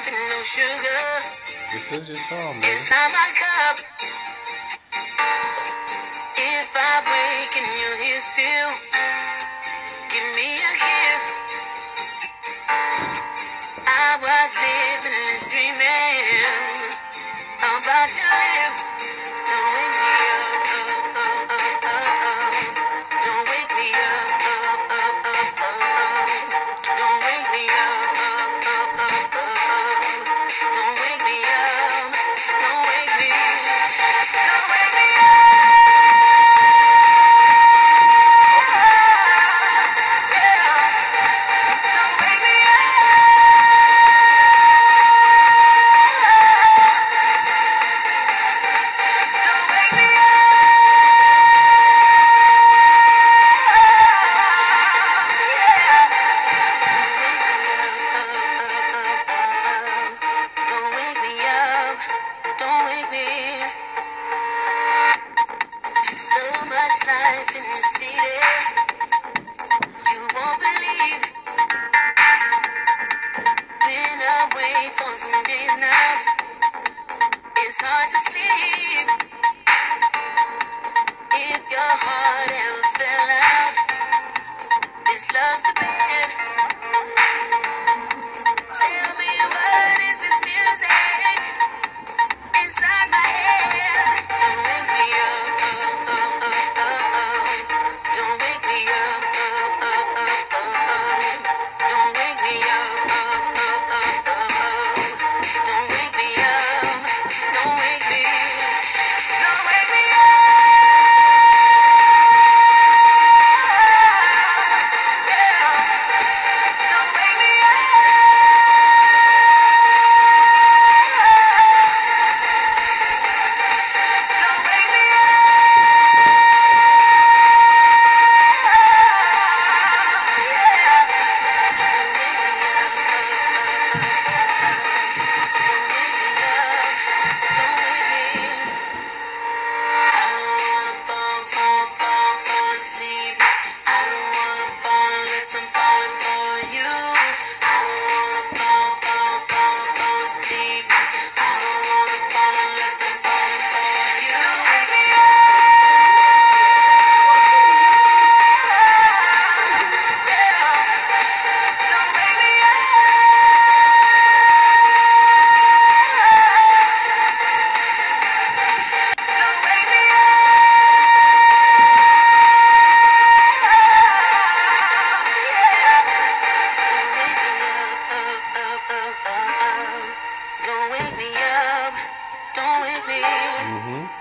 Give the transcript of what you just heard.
with no sugar. This is your song, man. Inside my cup. If I wake and you're here still, me up. Don't wake me. Mm-hmm.